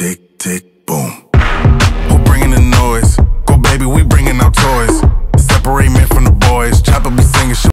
tick, tick.